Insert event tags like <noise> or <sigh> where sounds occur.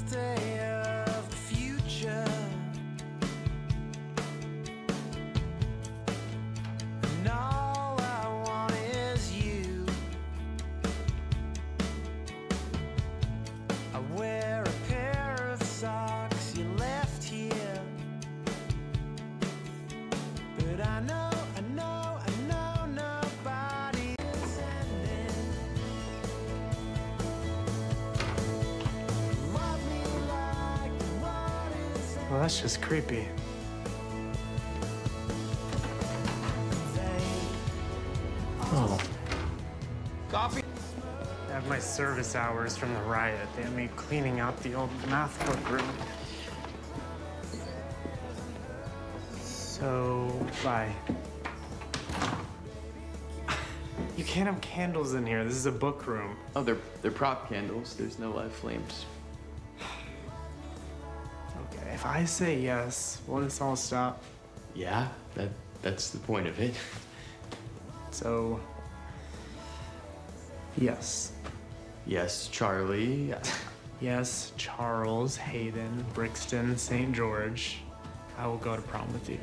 of the future. And all I want is you. I wear a pair of socks you left here. But I know, Well, that's just creepy. Oh. Coffee. I have my service hours from the riot. They had me cleaning out the old math book room. So, bye. <sighs> You can't have candles in here. This is a book room. Oh, they're they're prop candles. There's no live flames. If I say yes, will this all stop? Yeah, that that's the point of it. So, yes. Yes, Charlie. Yes, Charles, Hayden, Brixton, St. George. I will go to prom with you.